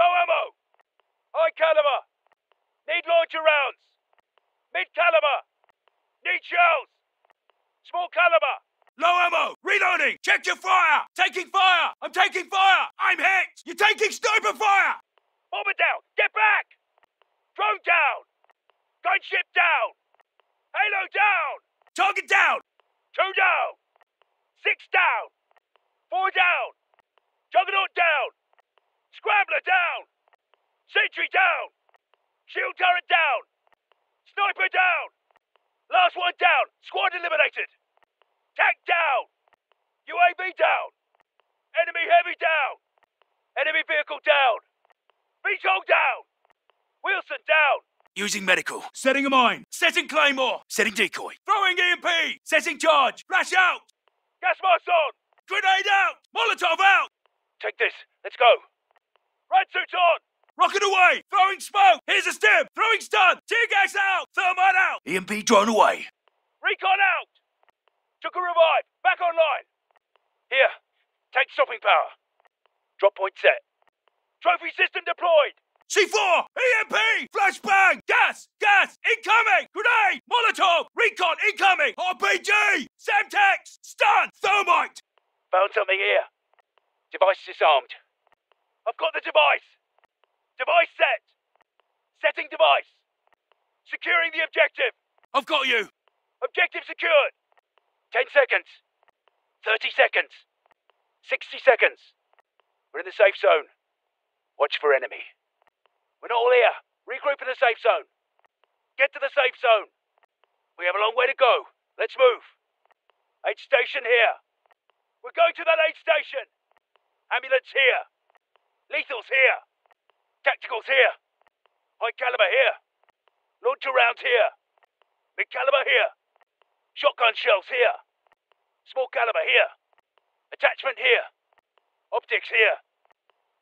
Low ammo. High caliber. Need launcher rounds. Mid caliber. Need shells. Small caliber. Low ammo! Reloading! Check your fire! Taking fire! I'm taking fire! I'm hit! You're taking sniper fire! Bomber down. Get back. Drone down. Gunship down. Helo down. Target down! Two down. Six down. Four down. Juggernaut down. Scrambler down. Sentry down. Shield turret down. Sniper down. Last one down. Squad eliminated. Tank down. UAV down. Enemy heavy down. Enemy vehicle down. VTOL down. Wheelson down. Using medical. Setting a mine. Setting claymore. Setting decoy. Throwing EMP. Setting charge. Flash out. Gas mask on. Grenade out. Molotov out. Take this. Let's go. Red suits on. Rocket away. Throwing smoke. Here's a stim. Throwing stun. Tear gas out. Thermite out. EMP drone away. Recon out. Took a revive. Back online. Here. Take stopping power. Drop point set. Trophy system deployed. C4! EMP! Flashbang! Gas! Gas! Incoming! Grenade! Molotov! Recon incoming! RPG! Semtex! Stun! Thermite! Found something here. Device disarmed. I've got the device. Device set. Setting device. Securing the objective. I've got you! Objective secured. 10 seconds. 30 seconds. 60 seconds. We're in the safe zone. Watch for enemy. We're not all here. Regroup in the safe zone. Get to the safe zone. We have a long way to go. Let's move. Aid station here. We're going to that aid station. Ambulance here. Lethal's here. Tacticals here. High caliber here. Launcher rounds here. Mid caliber here. Shotgun shells here. Small caliber here. Attachment here. Optics here.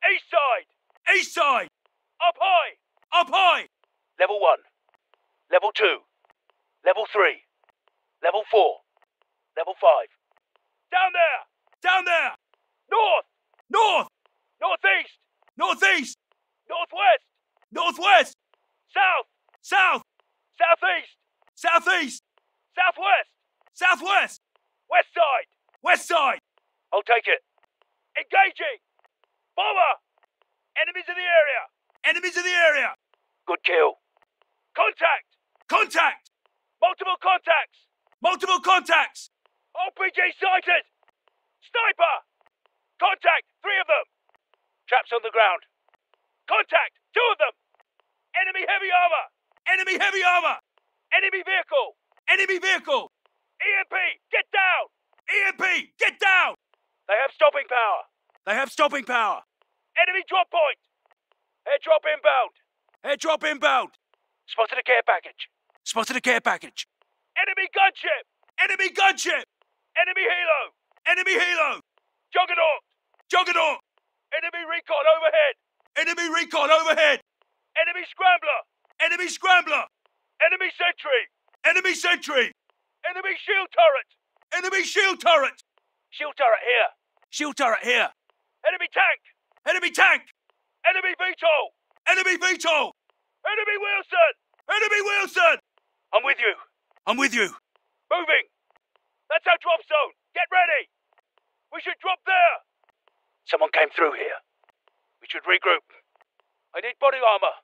East side. East side! Up high. Up high! Level 1. Level 2. Level 3. Level 4. Level 5. Down there! Down there! North! North! Northeast! Northeast! Northwest! Northwest! South! South! Southeast! Southeast! Southwest! Southwest! West side! West side! I'll take it. Engaging! Bomber! Enemies in the area! Enemies in the area! Good kill. Contact! Contact! Multiple contacts! Multiple contacts! RPG sighted! Sniper! Contact! Three of them! Traps on the ground. Contact! Two of them! Enemy heavy armor! Enemy heavy armor! Enemy vehicle! Enemy vehicle! EMP! Get down! EMP! Get down! They have stopping power! They have stopping power! Enemy drop point! Airdrop inbound! Airdrop inbound! Spotted a care package! Spotted a care package! Enemy gunship! Enemy gunship! Enemy helo! Enemy helo! Juggernaut! Juggernaut! Enemy recon overhead! Enemy recon overhead! Enemy scrambler! Enemy scrambler! Enemy sentry! Enemy sentry! Enemy shield turret! Enemy shield turret! Shield turret here! Shield turret here! Enemy tank! Enemy tank! Enemy VTOL! Enemy VTOL! Enemy Wheelson! Enemy Wheelson! I'm with you. I'm with you. Moving! That's our drop zone! Get ready! We should drop there! Someone came through here. We should regroup. I need body armor.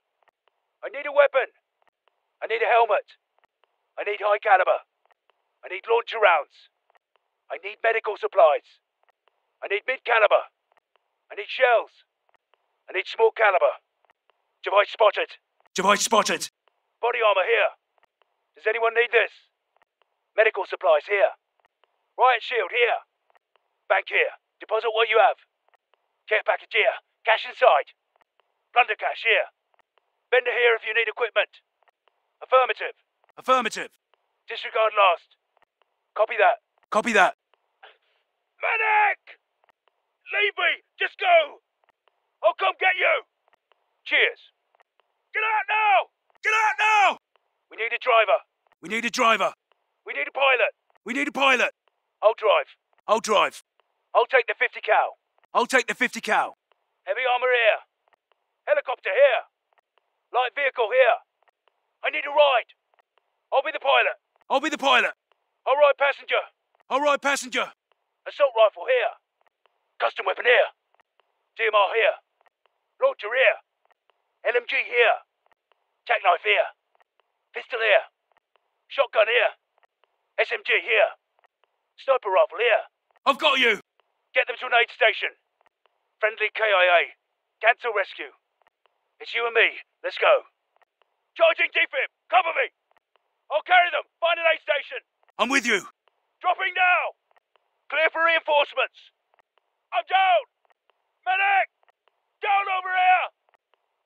I need a weapon. I need a helmet. I need high caliber. I need launcher rounds. I need medical supplies. I need mid caliber. I need shells. I need small caliber. Device spotted. Device spotted. Body armor here. Does anyone need this? Medical supplies here. Riot shield here. Bank here. Deposit what you have. Care package here. Cash inside. Plunder cash here. Vendor here if you need equipment. Affirmative. Affirmative. Disregard last. Copy that. Copy that. Medic! Leave me! Just go! I'll come get you! Cheers. Get out now! Get out now! We need a driver. We need a driver. We need a pilot. We need a pilot. I'll drive. I'll drive. I'll take the 50 cal. I'll take the 50 cal. Heavy armor here. Helicopter here. Light vehicle here. I need a ride. I'll be the pilot. I'll be the pilot. All right, passenger. All right, passenger. Assault rifle here. Custom weapon here. DMR here. Launcher here. LMG here. Tack knife here. Pistol here. Shotgun here. SMG here. Sniper rifle here. I've got you. Get them to an aid station. Friendly KIA. Cancel rescue. It's you and me. Let's go. Charging defib. Cover me. I'll carry them. Find an aid station. I'm with you. Dropping now. Clear for reinforcements. I'm down. Medic. Down over here.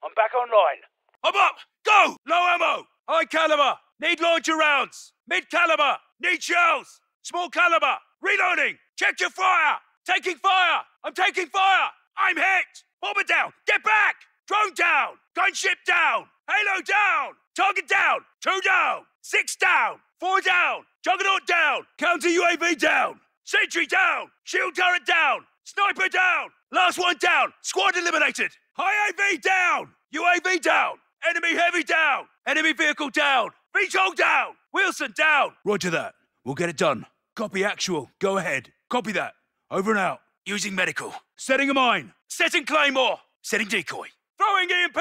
I'm back online. I'm up. Go. Low ammo. High caliber. Need launcher rounds. Mid caliber. Need shells. Small caliber. Reloading. Check your fire. Taking fire. I'm taking fire. I'm hit. Bomber down. Get back. Drone down. Gunship down. Helo down. Target down. Two down. Six down. Four down. Juggernaut down. Counter UAV down. Sentry down. Shield turret down. Sniper down. Last one down. Squad eliminated. IAV down. UAV down. Enemy heavy down. Enemy vehicle down. VTOL down. Wheelson down. Roger that. We'll get it done. Copy actual. Go ahead. Copy that. Over and out. Using medical. Setting a mine. Setting claymore. Setting decoy. Throwing EMP.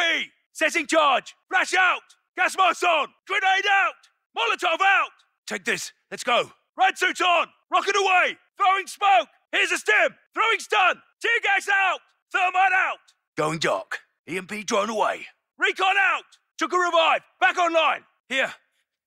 Setting charge. Flash out. Gas mask on. Grenade out. Molotov out. Take this. Let's go. Red suit on. Rocket away. Throwing smoke. Here's a stim. Throwing stun. Tear gas out. Thermite out. Going dark. EMP drone away. Recon out. Took a revive. Back online. Here.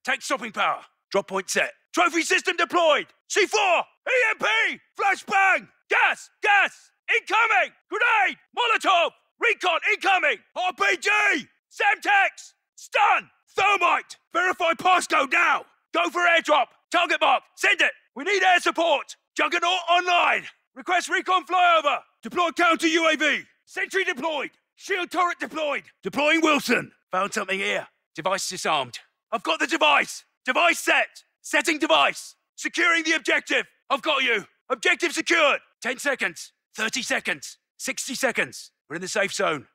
Take stopping power. Drop point set. Trophy system deployed. C4. EMP. Flashbang. Gas. Gas. Incoming. Grenade. Molotov. Recon incoming. RPG. Semtex. Stun. Thermite. Verify passcode now. Go for airdrop. Target mark. Send it. We need air support. Juggernaut online. Request recon flyover. Deploy counter UAV. Sentry deployed. Shield turret deployed. Deploying Wheelson. Found something here. Device disarmed. I've got the device. Device set. Setting device. Securing the objective. I've got you. Objective secured. 10 seconds. 30 seconds. 60 seconds. We're in the safe zone.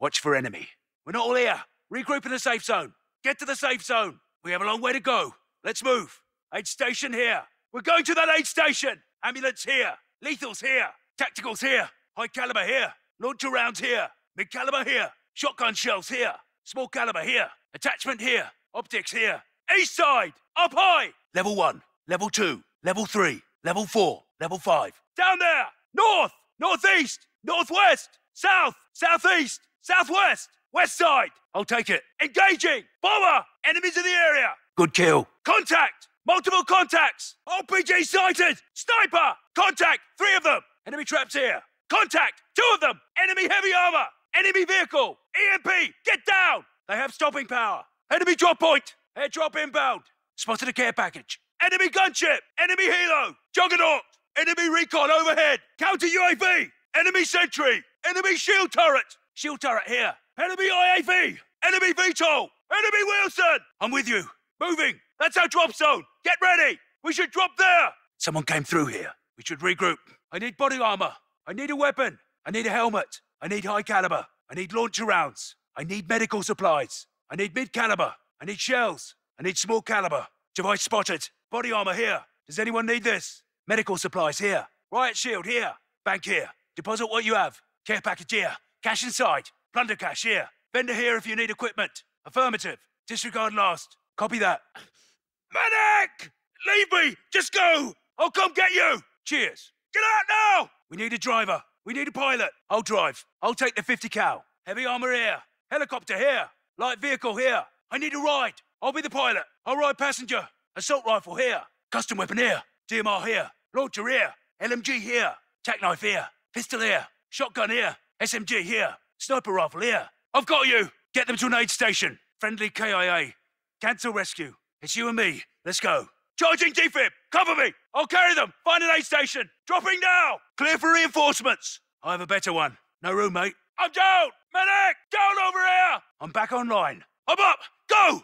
Watch for enemy. We're not all here. Regroup in the safe zone. Get to the safe zone. We have a long way to go. Let's move. Aid station here. We're going to that aid station. Ambulance here. Lethals here. Tacticals here. High caliber here. Launcher rounds here. Mid caliber here. Shotgun shells here. Small caliber here. Attachment here. Optics here. East side. Up high. Level one. Level two. Level three. Level four. Level five. Down there. North. Northeast. Northwest. South. Southeast. Southwest. West side. I'll take it. Engaging. Bomber. Enemies in the area. Good kill. Contact. Multiple contacts. RPG sighted. Sniper. Contact. Three of them. Enemy traps here. Contact. Two of them. Enemy heavy armor. Enemy vehicle. EMP. Get down. They have stopping power. Enemy drop point. Airdrop inbound. Spotted a care package. Enemy gunship. Enemy helo. Juggernaut. Enemy recon overhead. Counter UAV. Enemy sentry. Enemy shield turret. Shield turret here. Enemy IAV. Enemy VTOL. Enemy Wheelson. I'm with you. Moving. That's our drop zone. Get ready. We should drop there. Someone came through here. We should regroup. I need body armor. I need a weapon. I need a helmet. I need high caliber. I need launcher rounds. I need medical supplies. I need mid caliber. I need shells. I need small caliber. Device spotted. Body armor here. Does anyone need this? Medical supplies here. Riot shield here. Bank here. Deposit what you have. Care package here. Cash inside. Plunder cash here. Vendor here if you need equipment. Affirmative. Disregard last. Copy that. Medic! Leave me! Just go! I'll come get you! Cheers. Get out now! We need a driver. We need a pilot. I'll drive. I'll take the 50 cal. Heavy armor here. Helicopter here. Light vehicle here. I need a ride. I'll be the pilot. I'll ride passenger. Assault rifle here. Custom weapon here. DMR here. Launcher here. LMG here. Tack knife here. Pistol here. Shotgun here. SMG here. Sniper rifle here. I've got you. Get them to an aid station. Friendly KIA. Cancel rescue. It's you and me. Let's go. Charging defib. Cover me. I'll carry them. Find an aid station. Dropping now. Clear for reinforcements. I have a better one. No room, mate. I'm down. Medic. Down over here. I'm back online. I'm up. Go.